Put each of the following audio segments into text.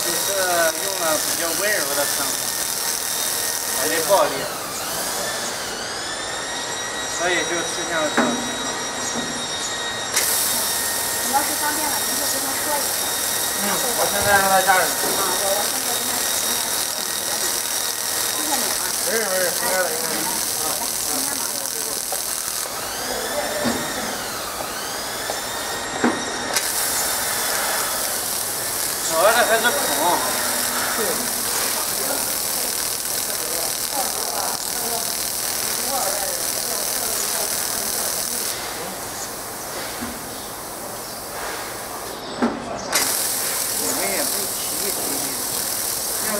就是用了比较温柔的称呼，还得暴力，所以就出现了这种情况。你要是方便了，您就跟他说一声。嗯，我现在让他家人。啊，我我现在跟他请请你啊。没事没事，应该的应该的。好嘞，今天忙。主要的还是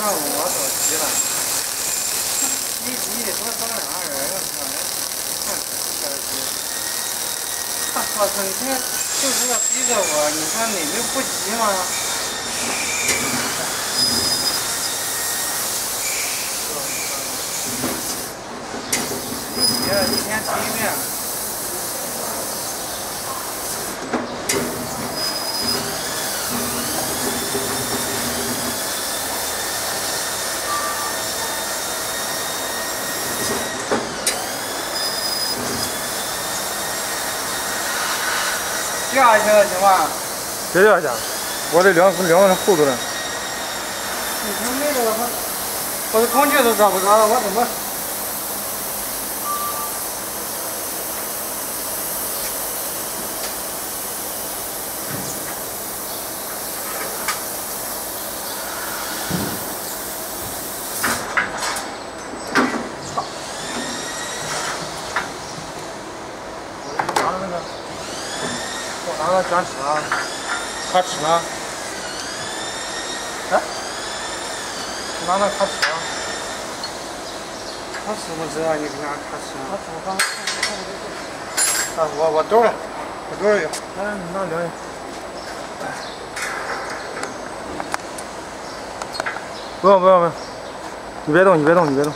让我着急了。一急多找俩人，我来看看天急。他操，整天就知道逼着我，你说你们不急吗？一天提一面。掉下去了行吧？别掉下，我这量量上厚度呢。你说那个我，我的工具都找不着了，我怎么？拿个卷尺啊，卡尺呢？哎，拿那卡尺啊？我怎么知道你给俺看我车？怎么刚看看不见？啊，我我兜了，我兜里有。来，你拿量一下。不用不用不用，你别动你别动你别动。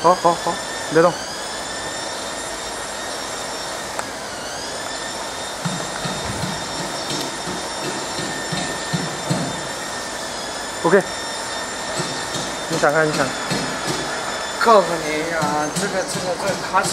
好好好，别动。OK，你打开，你展开。告诉你啊，这个这个这个卡尺